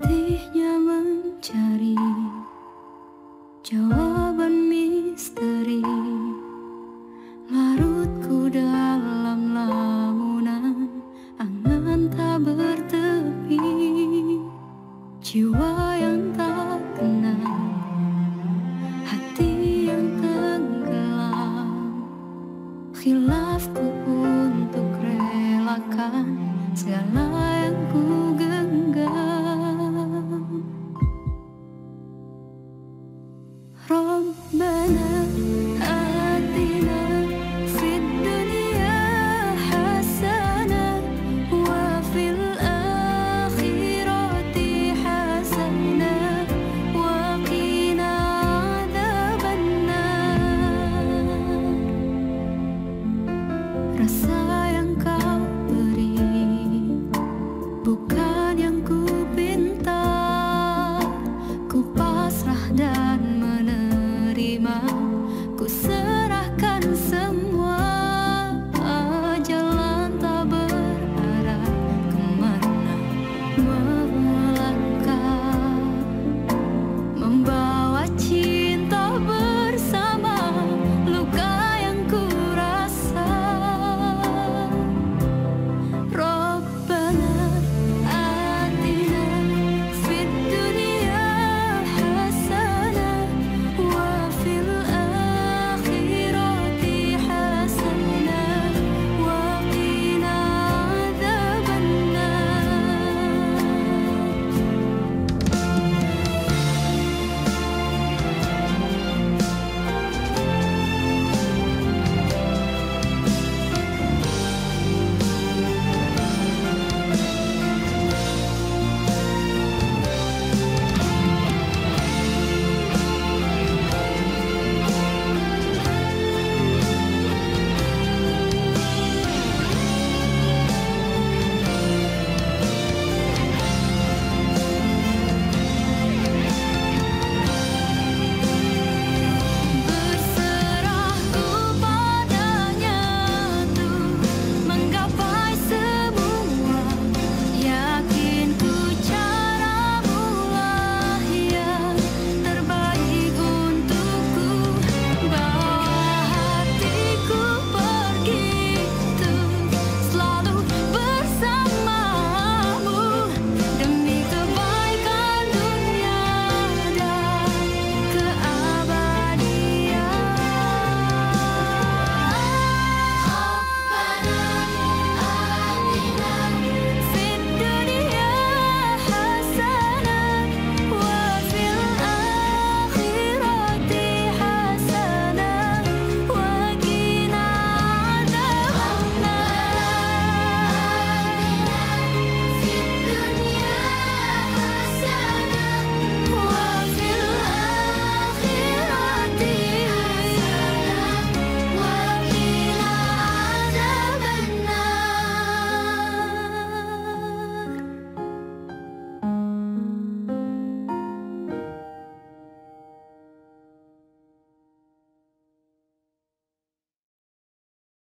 letihnya mencari jawaban misteri. Larutku dalam lamunan angan tak bertepi. Jiwa yang tak kenal, hati yang tenggelam. Khilafku untuk relakan segala ربنا. around